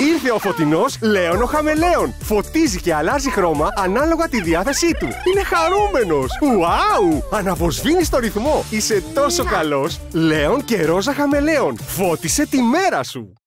Ήρθε ο φωτεινός Λέων ο Χαμελέων. Φωτίζει και αλλάζει χρώμα ανάλογα τη διάθεσή του. Είναι χαρούμενος. Ουάου! Αναβοσβήνει το ρυθμό. Είσαι τόσο ναι. καλός. Λέων και ρόζα χαμελέων. Φώτισε τη μέρα σου.